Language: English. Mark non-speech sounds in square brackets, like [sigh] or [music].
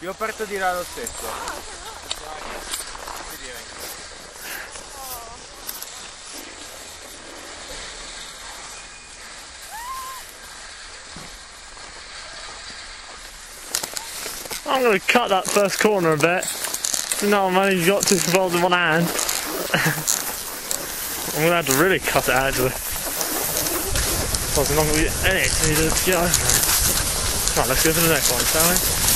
Io di là lo stesso. I'm going to cut that first corner a bit. No, I've only got to involved in one hand. [laughs] I'm going to have to really cut it actually. Otherwise I'm not going to be get over it. Right, let's go for the next one, shall we?